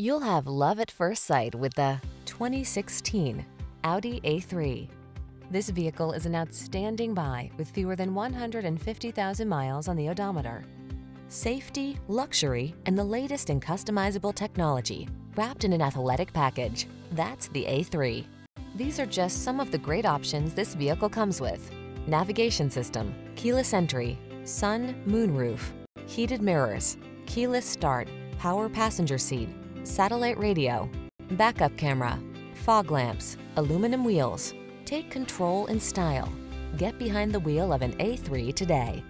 You'll have love at first sight with the 2016 Audi A3. This vehicle is an outstanding buy with fewer than 150,000 miles on the odometer. Safety, luxury, and the latest in customizable technology wrapped in an athletic package. That's the A3. These are just some of the great options this vehicle comes with. Navigation system, keyless entry, sun, moonroof, heated mirrors, keyless start, power passenger seat, satellite radio, backup camera, fog lamps, aluminum wheels. Take control in style. Get behind the wheel of an A3 today.